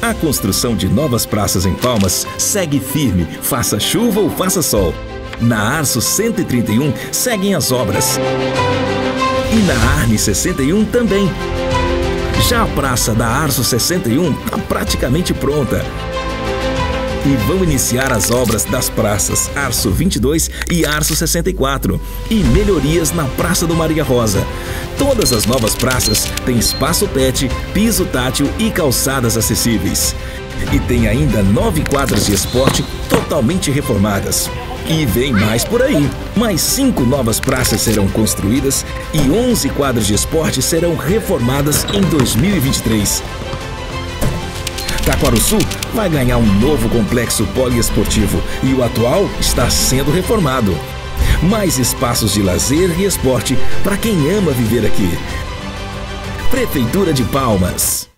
A construção de novas praças em Palmas segue firme, faça chuva ou faça sol. Na Arço 131 seguem as obras. E na Arne 61 também. Já a praça da Arço 61 está praticamente pronta. E vão iniciar as obras das praças Arço 22 e Arço 64 e melhorias na Praça do Maria Rosa. Todas as novas praças têm espaço pet, piso tátil e calçadas acessíveis. E tem ainda nove quadras de esporte totalmente reformadas. E vem mais por aí. Mais cinco novas praças serão construídas e 11 quadras de esporte serão reformadas em 2023. Taquaruçu vai ganhar um novo complexo poliesportivo e o atual está sendo reformado. Mais espaços de lazer e esporte para quem ama viver aqui. Prefeitura de Palmas.